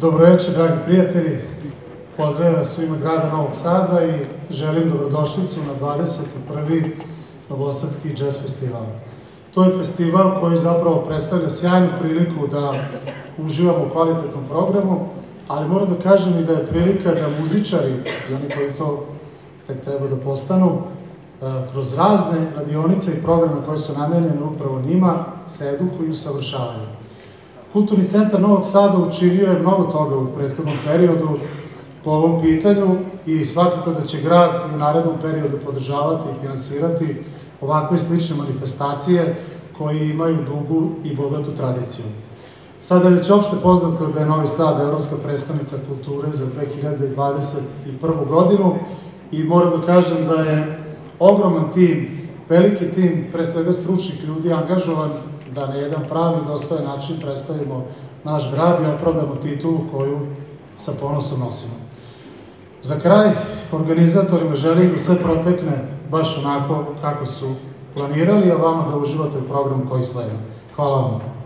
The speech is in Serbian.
Dobro večer, dragi prijatelji. Pozdravljam vas u ime grada Novog Sada i želim dobrodošlicu na 21. Novosadski jazz festival. To je festival koji zapravo predstavlja sjajnu priliku da uživamo u kvalitetnom programu, ali moram da kažem i da je prilika da muzičari i oni koji to tek treba da postanu, e, kroz razne radionice i programe koje su namenjene upravo njima, se edukuju i usavršavaju. Kulturni centar Novog Sada učinio je mnogo toga u prethodnom periodu po ovom pitanju i svakako da će grad u narednom periodu podržavati i finansirati ovakve slične manifestacije koje imaju dugu i bogatu tradiciju. Sada je već opšte poznato da je Novi Sad Evropska predstavnica kulture za 2021. godinu i moram da kažem da je ogroman tim, veliki tim, pre svega stručnih ljudi angažovan da na jedan pravi i dostojan način predstavimo naš grad i opravdamo titulu koju sa ponosom nosimo. Za kraj, organizatorima želim da sve protekne baš onako kako su planirali, a vama da uživate u program koji sleda. Hvala vam.